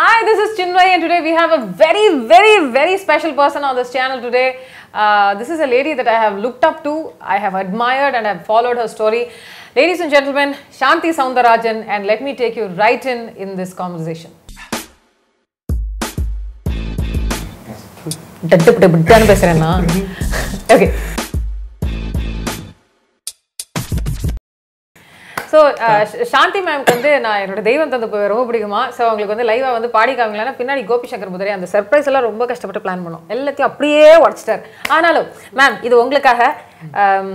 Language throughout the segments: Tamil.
Hi, this is Chinmay and today we have a very, very, very special person on this channel today. Uh, this is a lady that I have looked up to, I have admired and I have followed her story. Ladies and gentlemen, Shanti Soundarajan and let me take you right in in this conversation. okay, so Shanti மேம்க்கு வந்து நான் என்னோட தெய்வம் தந்து போய் ரொம்ப பிடிக்குமா. ஸோ அவங்களுக்கு வந்து லைவாக வந்து பாடி காமிங்களா பின்னாடி கோபி சங்கர் முதலே அந்த சர்ப்ரைஸ் எல்லாம் ரொம்ப கஷ்டப்பட்டு பிளான் பண்ணோம். எல்லாத்தையும் அப்படியே உடச்சிட்டார். ஆனாலும் மேம் இது உங்களுக்காக um,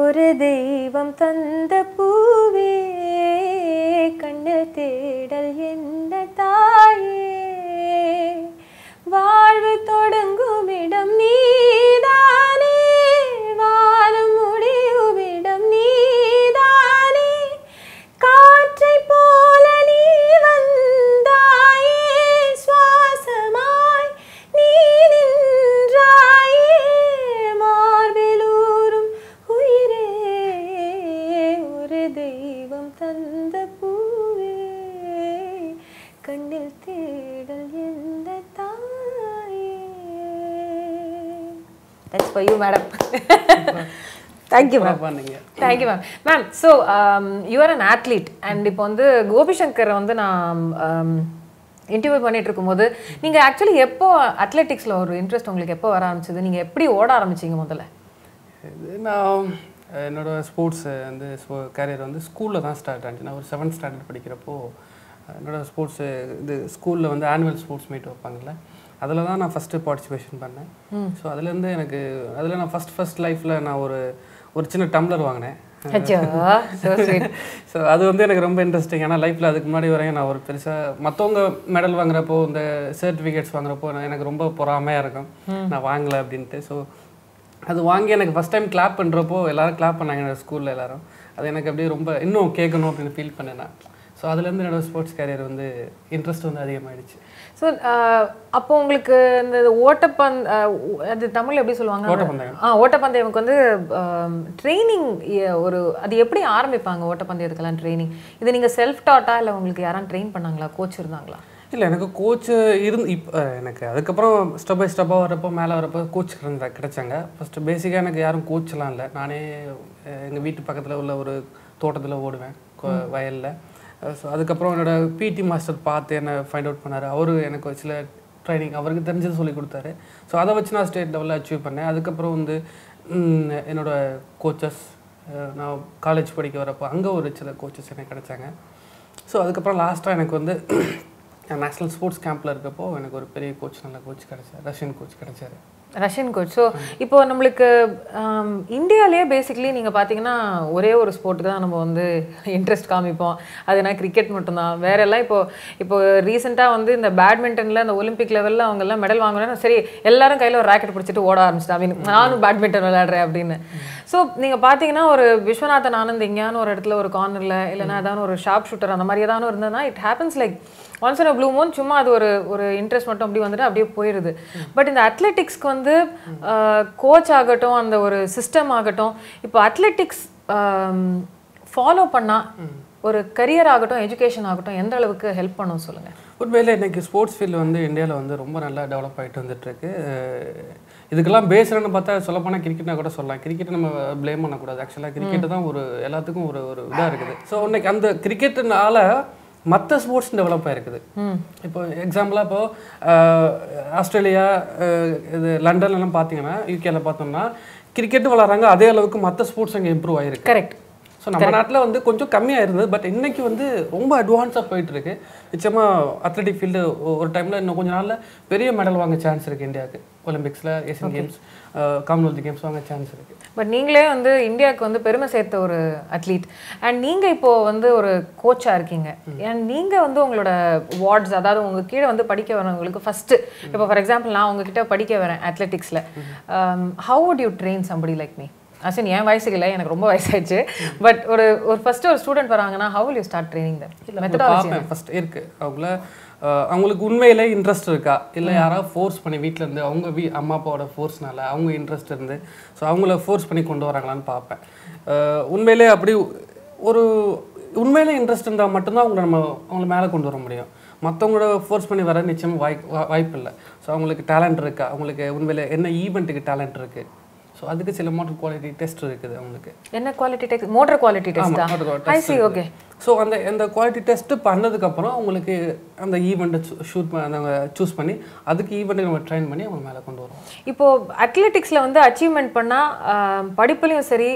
ஒரு தெய்வம் தந்த பூவே கண்ணு தேடல் என்ன தாயே? வாழ்வு தொடங்கும் இடம் நீதானே? For you madam thank you ma'am thank you ma'am ma'am so you are an athlete and இப்போ வந்து கோபிசங்கரை வந்து நான் இன்டர்வியூ பண்ணிட்டு இருக்கும்போது நீங்கள் ஆக்சுவலி எப்போ அத்லெட்டிக்ஸில் ஒரு இன்ட்ரெஸ்ட் உங்களுக்கு எப்போ வர ஆரம்பிச்சது? நீங்கள் எப்படி ஓட ஆரம்பிச்சீங்க முதல்ல? இது நான் என்னோட ஸ்போர்ட்ஸ் வந்து கேரியர் வந்து ஸ்கூலில் தான் ஸ்டார்ட் ஆச்சு. நான் ஒரு செவன்த் ஸ்டாண்டர்ட் படிக்கிறப்போ என்னோட ஸ்போர்ட்ஸு இது ஸ்கூலில் வந்து ஆனுவல் ஸ்போர்ட்ஸ் மீட் வைப்பாங்கல்ல அதில் தான் நான் ஃபஸ்ட்டு பார்ட்டிசிபேஷன் பண்ணேன். ஸோ அதுலேருந்து எனக்கு அதில் நான் ஃபஸ்ட் ஃபஸ்ட் லைஃப்பில் நான் ஒரு ஒரு சின்ன டம்ளர் வாங்கினேன். ஸோ அது வந்து எனக்கு ரொம்ப இன்ட்ரெஸ்டிங் ஏன்னா லைஃப்பில் அதுக்கு முன்னாடி வரையும் நான் ஒரு பெருசாக மற்றவங்க மெடல் வாங்குறப்போ இந்த சர்டிஃபிகேட்ஸ் வாங்குறப்போ எனக்கு ரொம்ப பொறாமையாக இருக்கும். நான் வாங்கலை அப்படின்ட்டு. ஸோ அது வாங்கி எனக்கு ஃபஸ்ட் டைம் கிளாப் பண்ணுறப்போ எல்லாரும் கிளாப் பண்ணாங்க என்னோட ஸ்கூலில் எல்லாரும். அது எனக்கு அப்படியே ரொம்ப இன்னும் கேட்கணும் அப்படின்னு ஃபீல் பண்ணேன் நான். ஸோ அதுலேருந்து என்னோட ஸ்போர்ட்ஸ் கேரியர் வந்து இன்ட்ரெஸ்ட் வந்து அதிகமாகிடுச்சு ஸோ அப்போ உங்களுக்கு இந்த ஓட்டப்பந்த் அஹ், அது தமிழ் எப்படி சொல்லுவாங்க? ஓட்டப்பந்தயம். ஆ ஓட்டப்பந்தயமுக்கு வந்து ட்ரைனிங் ஒரு அது எப்படி ஆரம்பிப்பாங்க ஓட்டப்பந்தயத்துக்கெல்லாம் ட்ரைனிங் இது நீங்கள் செல்ஃப் டாட்டா இல்லை உங்களுக்கு யாரும் ட்ரெயின் பண்ணாங்களா? கோச் இருந்தாங்களா? இல்லை எனக்கு கோச்சு இருந்து இப்போ எனக்கு அதுக்கப்புறம் ஸ்டெப் பை ஸ்டெப்பாக வரப்போ மேலே வரப்போ கோச் கிடந்த கிடைச்சாங்க. ஃபஸ்ட்டு பேசிக்காக எனக்கு யாரும் கோச்லாம் இல்லை. நானே எங்கள் வீட்டு பக்கத்தில் உள்ள ஒரு தோட்டத்தில் ஓடுவேன் வயலில். ஸோ அதுக்கப்புறம் என்னோட பிடி மாஸ்டர் பார்த்து என்னை ஃபைண்ட் அவுட் பண்ணார். அவரு எனக்கு ஒரு சில ட்ரைனிங் அவருக்கு தெரிஞ்சது சொல்லி கொடுத்தாரு. ஸோ அதை வச்சு நான் ஸ்டேட் லெவலில் அச்சீவ் பண்ணேன். அதுக்கப்புறம் வந்து என்னோடய கோச்சஸ் நான் காலேஜ் படிக்க வரப்போ அங்கே ஒரு சில கோச்சஸ் எனக்கு கிடைச்சாங்க. ஸோ அதுக்கப்புறம் லாஸ்ட்டாக எனக்கு வந்து நான் நேஷ்னல் ஸ்போர்ட்ஸ் கேம்பில் இருக்கப்போ எனக்கு ஒரு பெரிய கோச் நல்ல கோச் கிடச்சார். ரஷ்யன் கோச் கிடைச்சாரு. ரஷ்யன் கோச் ஸோ இப்போ நம்மளுக்கு um, இந்தியாவிலே பேசிக்கலி நீங்கள் பார்த்தீங்கன்னா ஒரே ஒரு ஸ்போர்ட்டுக்கு தான் நம்ம வந்து இன்ட்ரெஸ்ட் காமிப்போம். அதுனா கிரிக்கெட் மட்டும்தான். வேற எல்லாம் இப்போ இப்போ ரீசெண்டாக வந்து இந்த பேட்மிண்டனில் இந்த ஒலிம்பிக் லெவலில் அவங்க எல்லாம் மெடல் வாங்கினா சரி எல்லாரும் கையில் ஒரு ராக்கெட் பிடிச்சிட்டு ஓட ஆரம்பிச்சிட்டா அப்படின்னு நானும் பேட்மிண்டன் விளையாடுறேன் அப்படின்னு. ஸோ நீங்கள் பார்த்தீங்கன்னா ஒரு விஸ்வநாதன் ஆனந்த் எங்கேயான ஒரு இடத்துல ஒரு கார்னரில் இல்லைன்னா ஏதாவது ஒரு ஷார்ப் ஷூட்டர் அந்த மாதிரி ஏதாவது இருந்ததுன்னா it happens like once in blue moon சும்மா அது ஒரு ஒரு இன்ட்ரெஸ்ட் மட்டும் அப்படி வந்துட்டு அப்படியே போயிடுது பட் இந்த அத்லெட்டிக்ஸ்க்கு வந்து கோச் ஆகட்டும் அந்த ஒரு சிஸ்டம் ஆகட்டும் இப்போ அத்லெட்டிக்ஸ் ஃபாலோ பண்ணால் ஒரு கரியர் ஆகட்டும் எஜுகேஷன் ஆகட்டும் எந்த அளவுக்கு ஹெல்ப் பண்ணும் சொல்லுங்கள் உண்மையில் இன்றைக்கி ஸ்போர்ட்ஸ் ஃபீல்டு வந்து இந்தியாவில் வந்து ரொம்ப நல்லா டெவலப் ஆகிட்டு வந்துட்டுருக்கு இதுக்கெல்லாம் பேசுகிறேன்னு பார்த்தா சொல்லப்போனால் கிரிக்கெட்னா கூட சொல்லலாம். கிரிக்கெட் நம்ம ப்ளேம் பண்ணக்கூடாது. ஆக்சுவலாக கிரிக்கெட் தான் ஒரு எல்லாத்துக்கும் ஒரு ஒரு இதாக இருக்குது. ஸோ இன்னைக்கு அந்த கிரிக்கெட்டுனால மற்ற ஸ்போர்ட்ஸ் டெவலப் ஆயிருக்குது. இப்போ எக்ஸாம்பிளாக இப்போ ஆஸ்திரேலியா இது லண்டன்லாம் பார்த்தீங்கன்னா யூகேல பார்த்தோம்னா கிரிக்கெட் விளாட்றாங்க அதே அளவுக்கு மற்ற ஸ்போர்ட்ஸ் அங்கே இம்ப்ரூவ் ஆயிருக்கு. கரெக்ட் ஸோ நம்ம நாட்டில் வந்து கொஞ்சம் கம்மியாக இருந்தது. பட் இன்னைக்கு வந்து ரொம்ப அட்வான்ஸாக போயிட்டு இருக்கு. நிச்சயமாக அத்லெட்டிக் ஃபீல்டு ஒரு டைமில் இன்னும் கொஞ்ச நாளில் பெரிய மெடல் வாங்க சான்ஸ் இருக்குது இந்தியாவுக்கு. ஒலிம்பிக்ஸில் ஏசியன் கேம்ஸ் காமன்வெல்த் கேம்ஸ் வாங்க சான்ஸ் இருக்குது பட் நீங்களே வந்து இந்தியாவுக்கு வந்து பெருமை சேர்த்த ஒரு அத்லீட் அண்ட் நீங்க இப்போ வந்து ஒரு கோச்சா இருக்கீங்க. அண்ட் நீங்க வந்து உங்களோட வார்ட்ஸ் அதாவது உங்க கீழே வந்து படிக்க வரவங்களுக்கு ஃபர்ஸ்ட் இப்போ ஃபார் எக்ஸாம்பிள் நான் உங்ககிட்ட படிக்க வரேன் அத்லெட்டிக்ஸ்ல how would you train somebody like me Asin என் வயசுக்கு இல்லை எனக்கு ரொம்ப வயசாயிடுச்சு. பட் ஒரு ஒரு ஃபர்ஸ்ட் ஒரு ஸ்டூடெண்ட் வராங்கன்னா you start training them? Methodology பார்ப்பேன் ஃபர்ஸ்ட் இருக்கு. அவங்கள அவங்களுக்கு உண்மையிலே இன்ட்ரெஸ்ட் இருக்கா? இல்லை யாராவது ஃபோர்ஸ் பண்ணி வீட்ல இருந்து அவங்க வீ அம்மா அப்பாவோட ஃபோர்ஸ்னால அவங்க இன்ட்ரெஸ்ட் இருந்து ஸோ அவங்கள ஃபோர்ஸ் பண்ணி கொண்டு வராங்களான்னு பார்ப்பேன் உண்மையிலே அப்படி ஒரு உண்மையிலே இன்ட்ரெஸ்ட் இருந்தால் மட்டும்தான் அவங்கள நம்ம அவங்கள மேலே கொண்டு வர முடியும். மற்றவங்களோட ஃபோர்ஸ் பண்ணி வர நிச்சயமாக வாய் வாய்ப்பு இல்லை ஸோ அவங்களுக்கு டேலண்ட் இருக்கா? அவங்களுக்கு உண்மையில என்ன ஈவெண்ட்டுக்கு டேலண்ட் இருக்குது ஸோ அதுக்கு சில மோட்டர் குவாலிட்டி டெஸ்ட் இருக்குது அவங்களுக்கு. என்ன குவாலிட்டி டெஸ்ட் மோட்டர் குவாலிட்டி டெஸ்டா ஓகே ஸோ அந்த அந்த குவாலிட்டி டெஸ்ட்டு பண்ணதுக்கப்புறம் அவங்களுக்கு அந்த ஈவெண்ட்டை ஷூட் நாங்கள் சூஸ் பண்ணி அதுக்கு ஈவெண்ட்டை நம்ம ட்ரெயின் பண்ணி அவங்க மேலே கொண்டு வருவோம். இப்போ அத்லெட்டிக்ஸ்ல வந்து அச்சீவ்மெண்ட் பண்ணா ஆம், படிப்புலயும் சரி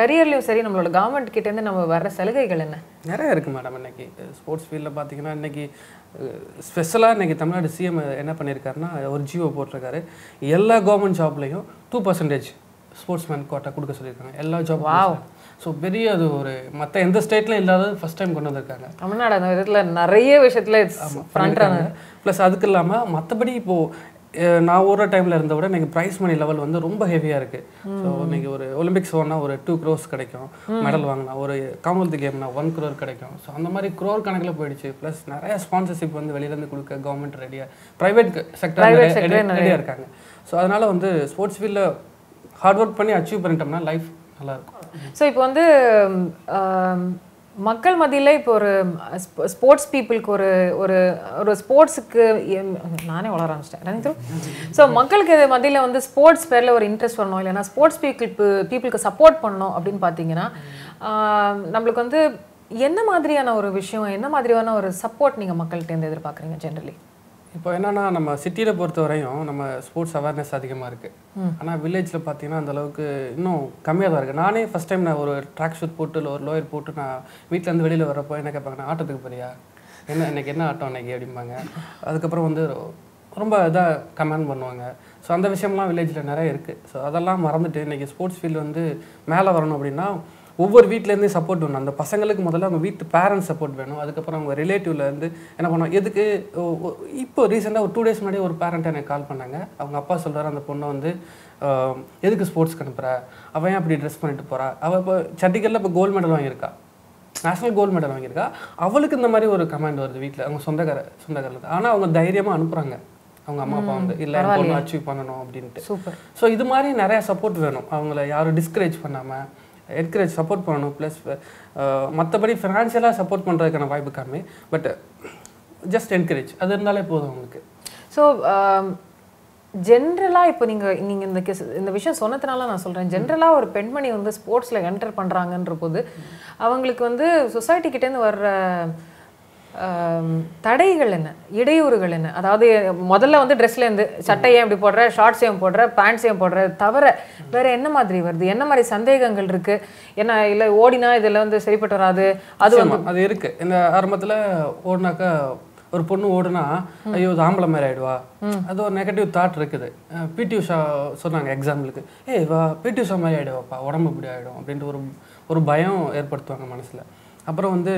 கரியர்லயும் சரி நம்மளோட கவர்மெண்ட் கிட்ட இருந்து நம்ம வர்ற சலுகைகள் என்ன? நிறைய இருக்குது மேடம் இன்னைக்கு. ஸ்போர்ட்ஸ் ஃபீல்டில் பார்த்தீங்கன்னா இன்னைக்கு ஸ்பெஷலாக இன்னைக்கு தமிழ்நாடு சிஎம் என்ன பண்ணியிருக்காருன்னா ஒரு ஜியோ போட்டிருக்காரு. எல்லா கவர்மெண்ட் ஜாப்லையும் டூ பர்சன்டேஜ் ஸ்போர்ட்ஸ்மேன் கோட்டா கொடுக்க சொல்லியிருக்காங்க. எல்லா ஜாப் ஸோ பெரிய அது ஒரு மற்ற எந்த ஸ்டேட்லையும் இல்லாதது ஃபர்ஸ்ட் டைம் கொண்டு வந்திருக்காங்க. தமிழ்நாடு அந்த விதத்துல நிறைய விஷயத்துல ப்ளஸ் அதுக்கு இல்லாமல் மற்றபடி இப்போது நான் ஓடுற டைமில் இருந்த விட இன்னைக்கு ப்ரைஸ் மணி லெவல் வந்து ரொம்ப ஹெவியாக இருக்குது ஸோ இன்னைக்கு ஒரு ஒலிம்பிக்ஸ் ஓடினா ஒரு டூ க்ரோஸ் கிடைக்கும். மெடல் வாங்கினா ஒரு காமன்வெல்த் கேம்னா ஒன் க்ரோர் கிடைக்கும். ஸோ அந்த மாதிரி க்ரோர் கணக்கில் போயிடுச்சு. ப்ளஸ் நிறைய ஸ்பான்சர்ஷிப் வந்து வெளியிலேருந்து கொடுக்க கவர்மெண்ட் ரெடியாக ப்ரைவேட் செக்டர் ரெடியாக இருக்காங்க. ஸோ அதனால் வந்து ஸ்போர்ட்ஸ் ஃபீல்டில் ஹார்ட் ஒர்க் பண்ணி அச்சீவ் பண்ணிட்டோம்னா லைஃப் நல்லாயிருக்கும். ஸோ இப்போ வந்து மக்கள் மத்தியில இப்போ ஒரு ஸ்போர்ட்ஸ் பீப்புளுக்கு ஒரு ஒரு ஒரு ஸ்போர்ட்ஸுக்கு நானே வளர ஆரம்பிச்சிட்டேன். ஸோ மக்களுக்கு இது வந்து ஸ்போர்ட்ஸ் பேரில் ஒரு இன்ட்ரெஸ்ட் வரணும். இல்லைன்னா ஸ்போர்ட்ஸ் பீப்புள் பீப்புளுக்கு சப்போர்ட் பண்ணணும் அப்படின்னு பார்த்தீங்கன்னா நம்மளுக்கு வந்து என்ன மாதிரியான ஒரு விஷயம் என்ன மாதிரியான ஒரு சப்போர்ட் நீங்கள் மக்கள்கிட்ட இருந்து எதிர்பார்க்குறீங்க ஜென்ரலி இப்போ என்னன்னா நம்ம சிட்டியில் பொறுத்த வரையும் நம்ம ஸ்போர்ட்ஸ் அவேர்னஸ் அதிகமாக இருக்குது ஆனால் வில்லேஜில் பார்த்தீங்கன்னா அந்த அளவுக்கு இன்னும் கம்மியாக தான் இருக்குது நானே ஃபஸ்ட் டைம் நான் ஒரு ட்ராக் ஷூட் போட்டு இல்லை ஒரு லோயர் போட்டு நான் வீட்டிலேருந்து வெளியில் வரப்போ என்ன கேட்பாங்க "நான் ஆட்டத்துக்கு போறியா? என்ன இன்னைக்கு என்ன ஆட்டம் இன்னைக்கு? அப்படிம்பாங்க. அதுக்கப்புறம் வந்து ரொம்ப இதாக கமெண்ட் பண்ணுவாங்க. ஸோ அந்த விஷயம்லாம் வில்லேஜில் நிறைய இருக்குது ஸோ அதெல்லாம் மறந்துட்டு இன்னைக்கு ஸ்போர்ட்ஸ் ஃபீல்டு வந்து மேலே வரணும் அப்படின்னா ஒவ்வொரு வீட்லேருந்தே சப்போர்ட் வேணும். அந்த பசங்களுக்கு முதல்ல அவங்க வீட்டு பேரண்ட்ஸ் சப்போர்ட் வேணும். அதுக்கப்புறம் அவங்க ரிலேட்டிவ்ல இருந்து என்ன பண்ணுவோம்? எதுக்கு? இப்போ ரீசெண்டாக ஒரு டூ டேஸ் முன்னாடி ஒரு பேரண்ட் எனக்கு கால் பண்ணாங்க. அவங்க அப்பா சொல்றாரு அந்த பொண்ணை வந்து எதுக்கு ஸ்போர்ட்ஸ்க்கு அனுப்புற? அவன் ஏன் அப்படி ட்ரெஸ் பண்ணிட்டு போறா? அவள் இப்போ சண்டிகரில் இப்போ கோல்டு மெடல் வாங்கியிருக்கா. நேஷனல் கோல்டு மெடல் வாங்கியிருக்கா. அவளுக்கு இந்த மாதிரி ஒரு கமெண்ட் வருது வீட்டில் அவங்க சொந்தக்கார சொந்தக்காரில் ஆனால் அவங்க தைரியமாக அனுப்புகிறாங்க அவங்க அம்மா அப்பா வந்து இல்லை பொண்ணு அச்சீவ் பண்ணணும் அப்படின்ட்டு. சூப்பர். ஸோ இது மாதிரி நிறைய சப்போர்ட் வேணும். அவங்கள யாரும் டிஸ்கரேஜ் பண்ணாமல் என்கரேஜ் சப்போர்ட் பண்ணணும். ப்ளஸ் மற்றபடி ஃபினான்ஷியலாக சப்போர்ட் பண்ணுறதுக்கான வாய்ப்பு கம்மி. பட் ஜஸ்ட் என்கரேஜ் அது இருந்தாலே போதும் அவங்களுக்கு ஸோ ஜென்ரலாக um, இப்போ நீங்கள் நீங்கள் இந்த கேஸ் இந்த விஷயம் சொன்னதுனால நான் சொல்கிறேன் ஜென்ரலாக ஒரு பெண்மணி வந்து ஸ்போர்ட்ஸில் என்டர் பண்ணுறாங்கன்ற போது அவங்களுக்கு வந்து சொசைட்டி கிட்டேருந்து வர்ற தடைகள் என்ன? இடையூறுகள் என்ன? அதாவது முதல்ல வந்து ட்ரெஸ்லேருந்து சட்டை ஏன் இப்படி போடுற ஷார்ட்ஸ் ஏன் போடுற பேண்ட்ஸ் ஏன் போடுற தவிர வேற என்ன மாதிரி வருது? என்ன மாதிரி சந்தேகங்கள் இருக்கு? என்ன இல்லை ஓடினா இதில் வந்து சரிப்பட்டு வராது. அது வந்து அது இருக்கு. இந்த ஆரம்பத்தில் ஓடினாக்கா ஒரு பொண்ணு ஓடுனா ஐயோ இது ஆம்பளை மாதிரி ஆயிடுவா. அது ஒரு நெகட்டிவ் தாட் இருக்குது. பிடி உஷா சொன்னாங்க எக்ஸாம்பிளுக்கு ஏய் வா பிடி உஷா மாதிரி ஆயிடுவாப்பா உடம்பு இப்படி ஆயிடும் அப்படின்ட்டு ஒரு ஒரு பயம் ஏற்படுத்துவாங்க மனசுல. அப்புறம் வந்து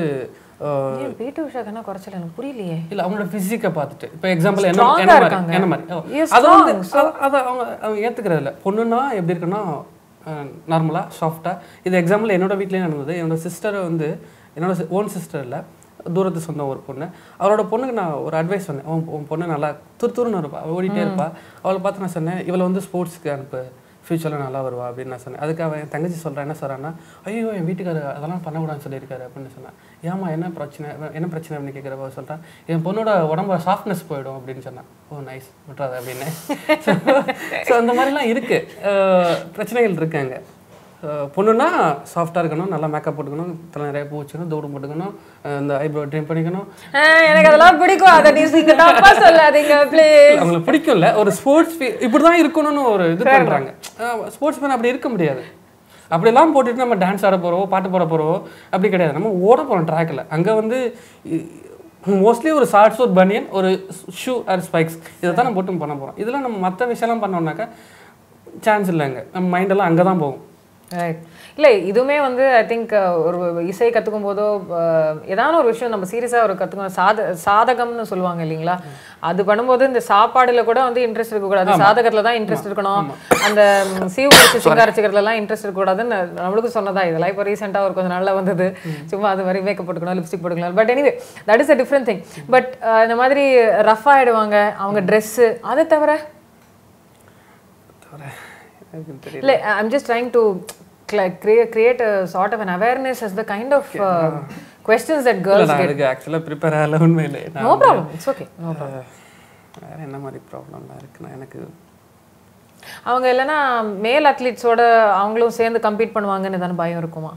பிடி உஷாக்கு என்ன குறைச்சல எனக்கு புரியலையே. இல்ல அவங்களோட பிசிக்கை பார்த்துட்டு. இப்போ எக்ஸாம்பிள் என்ன என்ன மாதிரி. என்ன மாதிரி அது வந்து. அத- அவங்க அவங்க ஏத்துக்கிறது இல்ல. பொண்ணுன்னா எப்படி இருக்குன்னா நார்மலா சாஃப்டா இது எக்ஸாம்பிள் என்னோட வீட்லயே நடந்தது. என்னோட சிஸ்டரை வந்து என்னோட ஓன் சிஸ்டர் இல்ல தூரத்து சொந்தம் ஒரு பொண்ணு. அவரோட பொண்ணுக்கு நான் ஒரு அட்வைஸ் சொன்னேன். உன் உன் பொண்ணு நல்லா துருத்துருன்னு இருப்பா அவ ஓடிட்டே இருப்பா. அவளை பார்த்து நான் சொன்னேன் இவளை வந்து ஸ்போர்ட்ஸ்க்கு அனுப்பு. ஃப்யூச்சரில் நல்லா வருவா அப்படின்னு நான் சொன்னேன். அதுக்கு அவன் என் தங்கச்சி சொல்கிறேன் என்ன சொல்கிறான்னா ஐயோ என் வீட்டுக்காரர் அதெல்லாம் பண்ணக்கூடாதுன்னு சொல்லியிருக்காரு அப்படின்னு சொன்னேன் ஏமா என்ன பிரச்சனை? என்ன பிரச்சனை? அப்படின்னு கேட்குறப்ப சொல்கிறேன் என் பொண்ணோட உடம்பு சாஃப்ட்னஸ் போயிடும் அப்படின்னு சொன்னேன் ஓ நைஸ் விட்றாது அப்படின்னு. ஸோ அந்த மாதிரிலாம் இருக்குது பிரச்சனைகள் இருக்காங்க பொண்ணுன்னா சாஃப்டாக இருக்கணும் நல்லா மேக்கப் போட்டுக்கணும் தலை நிறைய பூ வச்சுக்கணும் தூரம் போட்டுக்கணும் இந்த ஐப்ரோ ட்ரிம் பண்ணிக்கணும். எனக்கு அதெல்லாம் பிடிக்கும். அதை நீ இங்க தப்பா சொல்லாதீங்க ப்ளீஸ் அவங்களுக்கு பிடிக்கும்ல ஒரு ஸ்போர்ட்ஸ் இப்படி தான் இருக்கணும்னு ஒரு இது பண்ணுறாங்க ஸ்போர்ட்ஸ் மேன் அப்படி இருக்க முடியாது. அப்படிலாம் போட்டுட்டு நம்ம டான்ஸ் ஆட போகிறோம் பாட்டு போட போகிறோம் அப்படி கிடையாது. நம்ம ஓட போகிறோம் ட்ராக்கில் அங்கே வந்து மோஸ்ட்லி ஒரு ஷார்ட்ஸ் ஒரு பனியன் ஒரு ஷூ ஆர் ஸ்பைக்ஸ் இதை தான் நம்ம போட்டு பண்ண போகிறோம் இதெல்லாம் நம்ம மற்ற விஷயம்லாம் பண்ணோம்னாக்கா சான்ஸ் இல்லைங்க. நம்ம மைண்டெல்லாம் அங்கே தான் போகும். ரைட் இல்லை இதுவுமே வந்து ஐ திங்க் ஒரு இசை கற்றுக்கும் போதோ ஏதாவது ஒரு விஷயம் நம்ம சீரியஸாக ஒரு கற்றுக்கணும் சாத சாதகம்னு சொல்லுவாங்க இல்லைங்களா? அது பண்ணும்போது இந்த சாப்பாடுல கூட வந்து இன்ட்ரெஸ்ட் இருக்கக்கூடாது. சாதகத்துல தான் இன்ட்ரெஸ்ட் இருக்கணும். அந்த சீவு குடிச்சு சிங்காரிச்சுக்கிறதுலாம் இன்ட்ரெஸ்ட் இருக்கக்கூடாதுன்னு நம்மளுக்கு சொன்னதா? இதெல்லாம் இப்போ ரீசெண்டாக ஒரு கொஞ்சம் நாள்ல வந்தது. சும்மா அது மாதிரி மேக்கப் போட்டுக்கணும் லிப்ஸ்டிக் போட்டுக்கலாம் but anyway that is a different thing but இந்த மாதிரி ரஃப் ஆயிடுவாங்க. அவங்க ட்ரெஸ்ஸு அதை தவிர? தெரியல இல்லை I'm just trying to create create a sort of an awareness as the kind of uh, questions that girls நான் அதுக்கு ஆக்சுவலாக ப்ரிப்பேர் ஆகல உண்மையிலே. நான் no problem it's okay no ah, வேற என்ன மாதிரி ப்ராப்ளம்லாம் இருக்குன்னா எனக்கு அவங்க இல்லைன்னா மேல் அத்லீட்ஸோட அவங்களும் சேர்ந்து கம்பீட் பண்ணுவாங்கன்னு தானே பயம் இருக்குமா?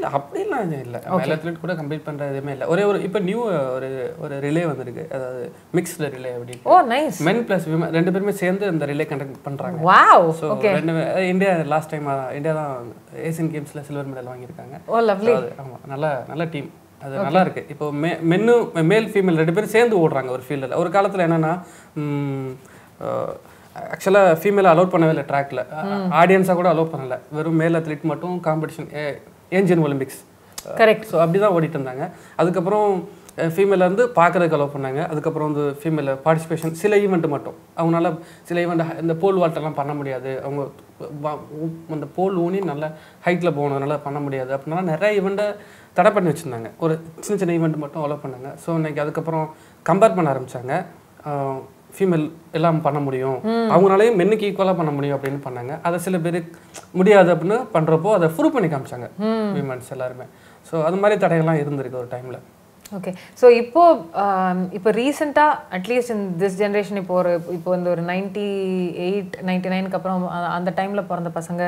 இல்லை அப்படிலாம் எதுவும் இல்லை அத்லெட் கூட கம்ப்ளீட் பண்ணுற எதுவுமே இல்லை. ஒரே ஒரு இப்போ நியூ ஒரு ஒரு ரிலே வந்திருக்கு. அதாவது மிக்ஸ்டு ரிலே அப்படின்னு oh nice men plus women ரெண்டு பேருமே சேர்ந்து அந்த ரிலே கண்டக்ட் பண்ணுறாங்க வாவ் ஸோ ரெண்டு இந்தியா லாஸ்ட் டைம் இந்தியா தான் ஏசியன் கேம்ஸில் சில்வர் மெடல் வாங்கியிருக்காங்க. ஓ லவ்லி ஆமாம் நல்ல நல்ல டீம் அது நல்லா இருக்கு. இப்போ மே மென்னும் மேல் ஃபீமேல் ரெண்டு பேரும் சேர்ந்து ஓடுறாங்க ஒரு ஃபீல்டில் ஒரு காலத்தில் என்னன்னா ஆக்சுவலாக ஃபீமேலை அலோட் பண்ணவே இல்லை ட்ராக்ல ஆடியன்ஸாக கூட அலோட் பண்ணல. வெறும் மேல் அத்லீட் மட்டும் competition Asian Olympics correct so அப்படி தான் ஓடிட்டு இருந்தாங்க அதுக்கப்புறம் ஃபீமேல இருந்து பார்க்கறதுக்கு அலோவ் பண்ணாங்க. அதுக்கப்புறம் வந்து ஃபீமேல பார்ட்டிசிபேஷன் சில ஈவெண்ட் மட்டும். அவங்களால சில ஈவெண்ட் இந்த போல் வால்ட்டெல்லாம் பண்ண முடியாது. அவங்க அந்த போல் ஊனி நல்ல ஹைட்டில் போகணுனால பண்ண முடியாது. அப்படின்னா நிறைய ஈவெண்ட்டை தடை பண்ணி வச்சுருந்தாங்க. ஒரு சின்ன சின்ன ஈவெண்ட் மட்டும் அலோவ் பண்ணாங்க. ஸோ இன்னைக்கு அதுக்கப்புறம் கம்பேர் பண்ண ஆரம்பிச்சாங்க. ஃபீமேல் எல்லாம் பண்ண முடியும். அவங்களாலையும் மென்னுக்கு ஈக்குவலாக பண்ண முடியும் அப்படின்னு பண்ணாங்க. அதை சில பேர் முடியாது அப்படின்னு பண்ணுறப்போ அதை ப்ரூவ் பண்ணி காமிச்சாங்க. விமன்ஸ் எல்லாருமே. ஸோ அது மாதிரி தடைகள்லாம் இருந்திருக்கு ஒரு டைமில் ஓகே ஸோ இப்போ இப்போ ரீசெண்டாக அட்லீஸ்ட் இன் திஸ் ஜென்ரேஷன் இப்போ ஒரு இப்போ இந்த ஒரு நைன்டி எயிட் நைன்டி நைனுக்கு அப்புறம் அந்த டைமில் பிறந்த பசங்க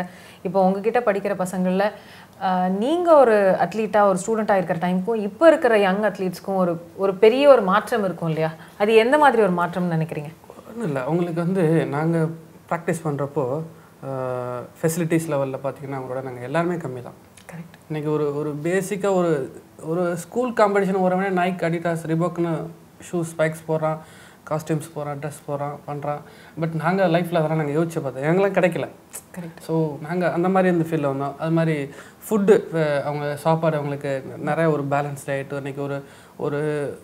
இப்போ உங்ககிட்ட படிக்கிற பசங்களில் நீங்கள் ஒரு அத்லீட்டாக ஒரு ஸ்டூடெண்ட்டாக இருக்கிற டைமுக்கும் இப்போ இருக்கிற யங் அத்லீட்ஸ்க்கும் ஒரு ஒரு பெரிய ஒரு மாற்றம் இருக்கும் இல்லையா? அது எந்த மாதிரி ஒரு மாற்றம்னு நினைக்கிறீங்க? ஒன்றும் இல்லை. அவங்களுக்கு வந்து நாங்கள் ப்ராக்டிஸ் பண்ணுறப்போ ஃபெசிலிட்டிஸ் லெவலில் பார்த்தீங்கன்னா அவங்களோட நாங்கள் எல்லாருமே கம்மி தான் கரெக்ட் இன்னைக்கு ஒரு ஒரு பேசிக்காக ஒரு ஒரு ஸ்கூல் காம்படிஷன் வரவனே நைக் அடிடாஸ் ரிபோக்னு ஷூஸ் ஸ்பைக்ஸ் போடுறான். காஸ்டியூம்ஸ் போடுறான் ட்ரெஸ் போடுறான் பண்ணுறான் பட் நாங்கள் லைஃப்பில் அதெல்லாம் நாங்கள் யோசிச்சு பார்த்தோம். எங்களாம் கிடைக்கல. கரெக்ட் ஸோ நாங்கள் அந்த மாதிரி இந்த ஃபீல்டில் வந்தோம். அது மாதிரி ஃபுட்டு அவங்க சாப்பாடு அவங்களுக்கு நிறைய ஒரு பேலன்ஸ் டயட் இன்னைக்கு ஒரு ஒரு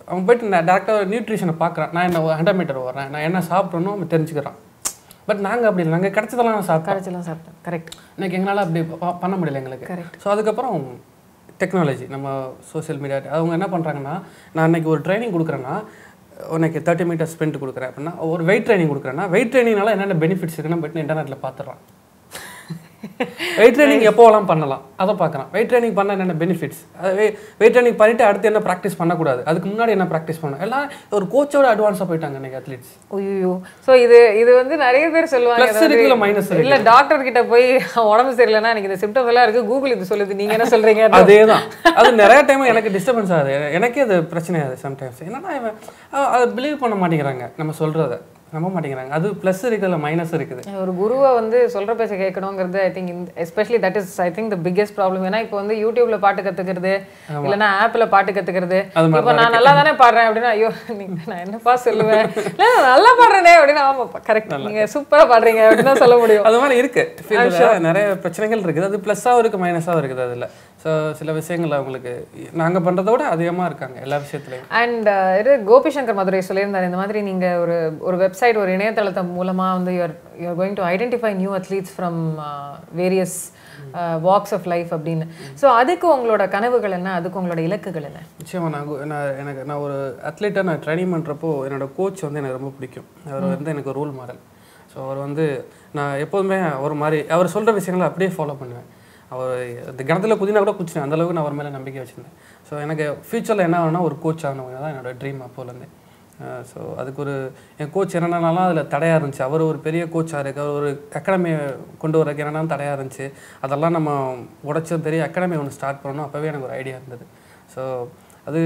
அவன் போயிட்டு டேரெக்டாக நியூட்ரிஷனை பார்க்குறான். நான் என்ன ஹண்ட்ரட் மீட்டர் ஓடுறேன். நான் என்ன சாப்பிட்றேனோ அவன் தெரிஞ்சுக்கிறான். பட் நாங்கள் அப்படி இல்லை. நாங்கள் கிடைச்சதெல்லாம் நான் சாப்பிட்டோம். கரைச்சலாம் சாப்பிட்டேன் கரெக்ட் இன்னைக்கு எங்களால் அப்படி பண்ண முடியல எங்களுக்கு. Correct. ஸோ அதுக்கப்புறம் டெக்னாலஜி நம்ம சோஷியல் மீடியா அவங்க என்ன பண்ணுறாங்கன்னா நான் இன்னைக்கு ஒரு ட்ரைனிங் கொடுக்குறேன்னா உனக்கு தேர்ட்டி மீட்டர் ஸ்ப்ரிண்ட் கொடுக்குறேன் அப்படின்னா ஒரு வெயிட் ட்ரைனிங் கொடுக்குறேன்னா வெயிட் ட்ரைனிங்னால என்னென்ன பெனிஃபிட்ஸ் இருக்குன்னு பட் இன்டர்நெட்டில் பார்த்துறான் வெயிட் ட்ரைனிங் எப்போலாம் பண்ணலாம்? அதை பார்க்குறான் வெயிட் ட்ரைனிங் பண்ண என்னென்ன பெனிஃபிட்ஸ் வெயிட் ட்ரைனிங் பண்ணிட்டு அடுத்து என்ன ப்ராக்டிஸ் பண்ணக்கூடாது? அதுக்கு முன்னாடி என்ன ப்ராக்டிஸ் பண்ணணும்? எல்லாம் ஒரு கோச்சோட அட்வான்ஸாக போயிட்டாங்க இன்னைக்கு அத்லீட்ஸ் ஐயோ ஸோ இது இது வந்து நிறைய பேர் சொல்லுவாங்க. இருக்கு. இல்ல டாக்டர் கிட்ட போய் உடம்பு சரியில்லைன்னா எனக்கு இந்த சிம்டம்ஸ் எல்லாம் இருக்கு. கூகுள் இது சொல்லுது. நீங்க என்ன சொல்றீங்க? அதே தான் அது நிறைய டைம் எனக்கு டிஸ்டர்பன்ஸ் ஆகுது. எனக்கே அது பிரச்சனை ஆகுது சம்டைம்ஸ் என்னன்னா அதை பிலீவ் பண்ண மாட்டேங்கிறாங்க. நம்ம சொல்கிறத நம்ப மாட்டேங்கிறாங்க. அது ப்ளஸ் இருக்குது மைனஸ் இருக்குது? ஒரு குருவை வந்து சொல்ற பேச்ச கேட்கணுங்கிறது I think especially that is I think the biggest problem ஏன்னா இப்போ வந்து யூடியூப்ல பாட்டு கத்துக்கிறது இல்லைன்னா ஆப்ல பாட்டு மாதிரி இப்போ நான் நல்லா தானே பாடுறேன் அப்படின்னா ஐயோ நீங்க நான் என்னப்பா சொல்லுவேன்? இல்ல நல்லா பாடுறேனே அப்படின்னா ஆமாப்பா கரெக்ட் நீங்க சூப்பரா பாடுறீங்க அப்படின்னு சொல்ல முடியும். அது மாதிரி இருக்கு. ஃபீல்டில் நிறைய பிரச்சனைகள் இருக்குது. அது ப்ளஸ்ஸாகவும் இருக்குது மைனஸாகவும் இருக்குது அதில். ஸோ சில விஷயங்கள் அவங்களுக்கு நாங்கள் பண்ணுறத விட அதிகமாக இருக்காங்க எல்லா விஷயத்துலையும். அண்ட் இது கோபி சங்கர் மதுரை சொல்லியிருந்தார் இந்த மாதிரி நீங்க ஒரு ஒரு வெப்சைட் ஒரு இணையதளத்தை மூலமா வந்து you are you are going to identify new athletes from various walks of life அப்படின்னு. ஸோ அதுக்கு உங்களோட கனவுகள் என்ன? அதுக்கு உங்களோட இலக்குகள் என்ன? நிச்சயமாக நான் நான் எனக்கு நான் ஒரு அத்லீட்டாக நான் ட்ரைனிங் பண்ணுறப்போ என்னோட கோச் வந்து எனக்கு ரொம்ப பிடிக்கும். அவர் வந்து எனக்கு ரோல் மாடல் ஸோ அவர் வந்து நான் எப்போதுமே ஒரு மாதிரி அவர் சொல்கிற விஷயங்களை அப்படியே ஃபாலோ பண்ணுவேன். அவர் அந்த கிணத்துல குதினா கூட குச்சினேன் அந்த அளவுக்கு நான் அவர் மேலே நம்பிக்கை வச்சுருந்தேன். ஸோ எனக்கு ஃப்யூச்சரில் என்ன ஆகணும்னா ஒரு கோச் ஆகணும். தான் என்னோட ட்ரீம் அப்போலேருந்து. ஸோ அதுக்கு ஒரு என் கோச் என்னென்னாலும் அதில் தடையாக இருந்துச்சு. அவர் ஒரு பெரிய கோச்சாக இருக்கு அவர் ஒரு அகாடமி கொண்டு வரக்கு என்னென்ன தடையாக இருந்துச்சு. அதெல்லாம் நம்ம உடச்ச பெரிய அகாடமி ஒன்று ஸ்டார்ட் பண்ணணும். அப்போவே எனக்கு ஒரு ஐடியா இருந்தது. ஸோ அது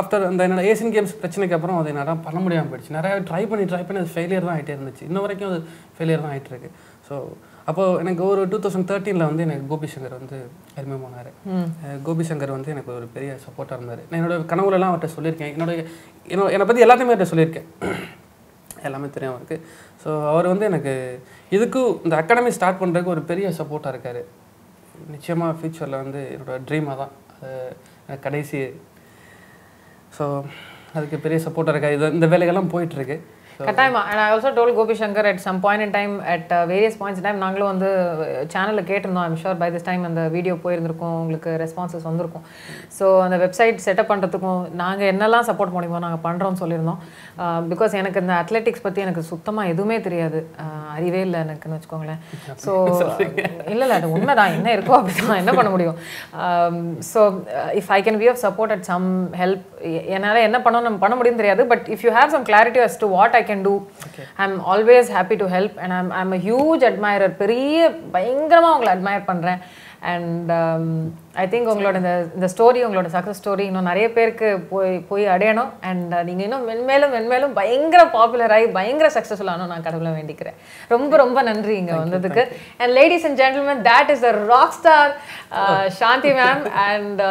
ஆஃப்டர் அந்த என்னோட ஏசியன் கேம்ஸ் பிரச்சனைக்கு அப்புறம் அது என்னால் பண்ண முடியாமல் போயிடுச்சு. நிறைய ட்ரை பண்ணி ட்ரை பண்ணி அது ஃபெயிலியர் தான் ஆகிட்டே இருந்துச்சு. இன்ன வரைக்கும் அது ஃபெயிலியர் தான் ஆகிட்டு இருக்கு. ஸோ அப்போ எனக்கு ஒரு டூ தௌசண்ட் தேர்ட்டீனில் வந்து எனக்கு கோபி சங்கர் வந்து அறிமுகமானார் அஹ் கோபி சங்கர் வந்து எனக்கு ஒரு பெரிய சப்போர்ட்டாக இருந்தார். நான் என்னோட கனவுலலாம் அவர்கிட்ட சொல்லியிருக்கேன். என்னோட என்னோட என்னை பற்றி எல்லாத்தையுமே அவர்கிட்ட சொல்லியிருக்கேன். எல்லாமே தெரியும் அவருக்கு ஸோ அவர் வந்து எனக்கு இதுக்கும் இந்த அகாடமி ஸ்டார்ட் பண்ணுறதுக்கு ஒரு பெரிய சப்போர்ட்டாக இருக்கார். நிச்சயமாக ஃப்யூச்சரில் வந்து என்னோட ட்ரீமாக தான் அது கடைசி. ஸோ அதுக்கு பெரிய சப்போர்ட்டாக இருக்கா இது இந்த வேலைகள்லாம் போயிட்டுருக்கு கட்டாயமா. And I also told Gopi Shankar at some point in time at various points time நாங்களும் வந்து சேனலில் கேட்டிருந்தோம் I'm sure by this time அந்த வீடியோ போயிருந்திருக்கும் உங்களுக்கு ரெஸ்பான்சஸ் வந்திருக்கும். ஸோ அந்த வெப்சைட் செட்டப் பண்ணுறதுக்கும் நாங்கள் என்னெல்லாம் சப்போர்ட் முடியுமோ நாங்கள் பண்ணுறோம்னு சொல்லியிருந்தோம். பிகாஸ் எனக்கு இந்த அத்லெட்டிக்ஸ் பற்றி எனக்கு சுத்தமாக எதுவுமே தெரியாது. ஆஹ் அறிவே இல்லை எனக்குன்னு வச்சுக்கோங்களேன். ஸோ இல்லை இல்லை அது உண்மைதான். என்ன இருக்கோ அப்படிதான். என்ன பண்ண முடியும்? So if I can be of support at some help என்னால் என்ன பண்ணணும் நம்ம பண்ண முடியும் தெரியாது. But if you have some clarity as to what I can do I am always happy to help and I'm I'm a huge admirer பெரிய பயங்கரமாக உங்களை அட்மையர் பண்ணுறேன் அண்ட் ஐ திங்க் உங்களோட இந்த இந்த ஸ்டோரி உங்களோட சக்ஸஸ் ஸ்டோரி இன்னும் நிறைய பேருக்கு போய் போய் அடையணும். அண்ட் நீங்கள் இன்னும் மென்மேலும் மென்மேலும் பயங்கர பாப்புலர் ஆகி பயங்கர சக்ஸஸ்ஃபுல் ஆகணும் நான் கடவுளை வேண்டிக்கிறேன். ரொம்ப ரொம்ப நன்றி இங்கே வந்ததுக்கு. And ladies and gentlemen that is the rock star Shanti ma'am and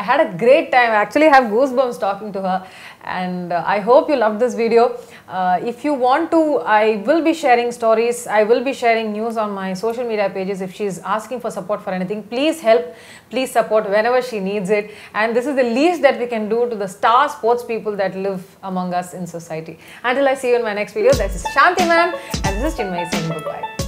I had a great time actually have goose bumps talking to her and uh, I hope you love this video. Uh, if you want to, I will be sharing stories. I will be sharing news on my social media pages. If she's asking for support for anything, please help. Please support whenever she needs it. And this is the least that we can do to the star sports people that live among us in society. Until I see you in my next video, this is Shanti ma'am, and this is Chinmay saying goodbye.